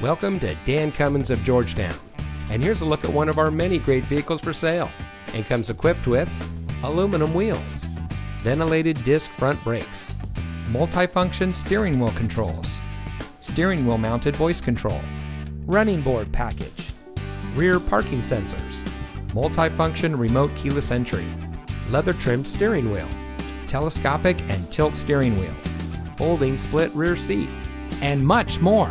Welcome to Dan Cummins of Georgetown. And here's a look at one of our many great vehicles for sale. And comes equipped with aluminum wheels, ventilated disc front brakes, multifunction steering wheel controls, steering wheel mounted voice control, running board package, rear parking sensors, multifunction remote keyless entry, leather trimmed steering wheel, telescopic and tilt steering wheel, folding split rear seat, and much more.